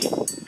Who's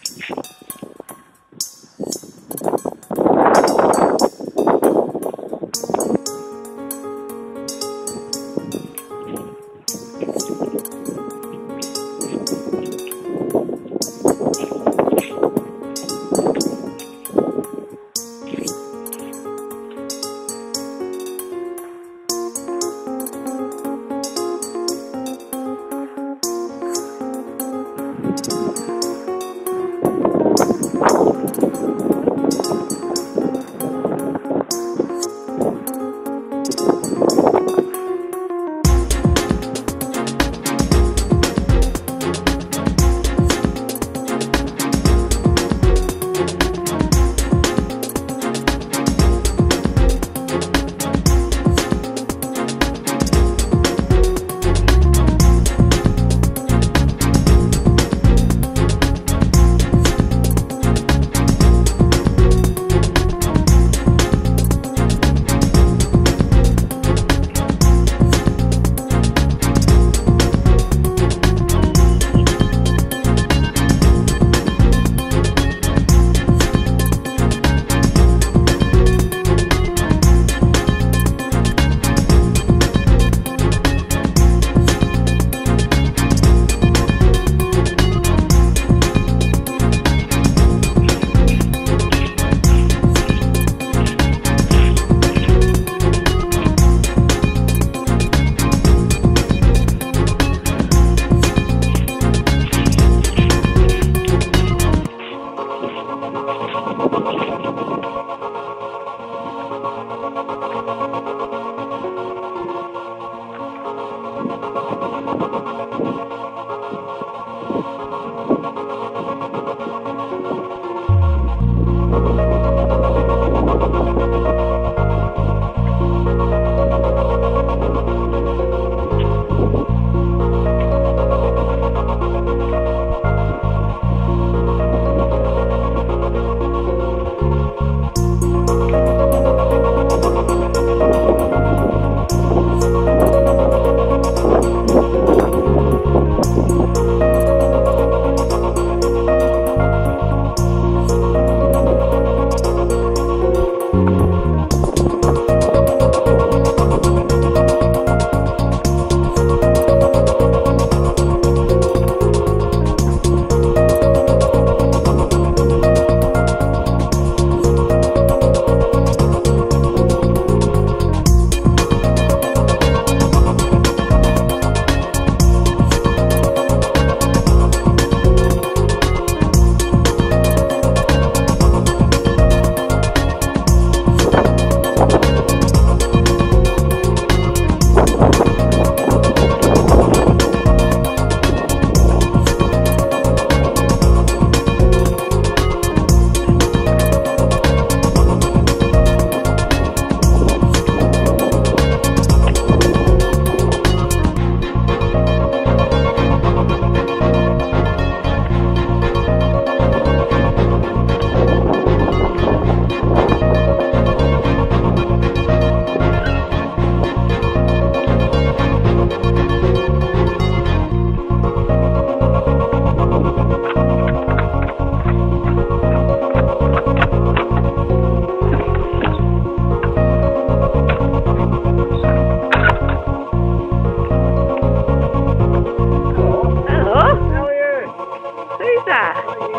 在。